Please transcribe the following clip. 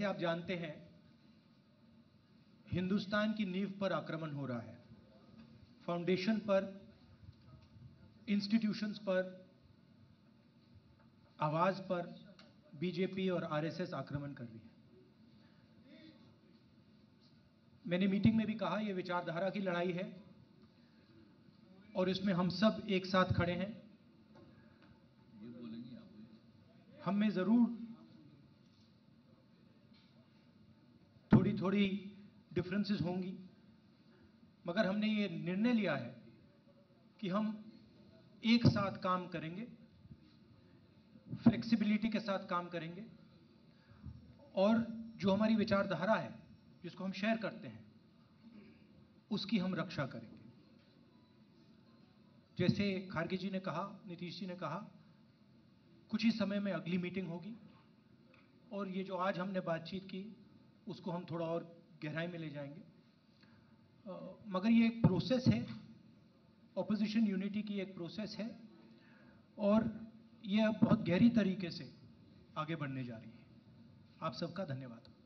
जैसे आप जानते हैं, हिंदुस्तान की नींव पर आक्रमण हो रहा है। फाउंडेशन पर इंस्टीट्यूशंस पर, आवाज़ पर बीजेपी और आरएसएस आक्रमण कर रही है। मैंने मीटिंग में भी कहा यह विचारधारा की लड़ाई है और इसमें हम सब एक साथ खड़े हैं। हम में ज़रूर थोड़ी डिफरेंसेस होंगी। मगर हमने ये निर्णय लिया है कि हम एक साथ काम करेंगे फ्लेक्सिबिलिटी के साथ काम करेंगे, और जो हमारी विचारधारा है, जिसको हम शेयर करते हैं, उसकी हम रक्षा करेंगे। जैसे खारगे जी ने कहा, नीतीश जी ने कहा, कुछ ही समय में अगली मीटिंग होगी, और ये जो आज हमने बातचीत की उसको हम थोड़ा और गहराई में ले जाएँगे। आ, मगर ये एक प्रोसेस है। ऑपोजिशन यूनिटी की एक प्रोसेस है। और ये अब बहुत गहरी तरीके से आगे बढ़ने जा रही है। आप सबका धन्यवाद।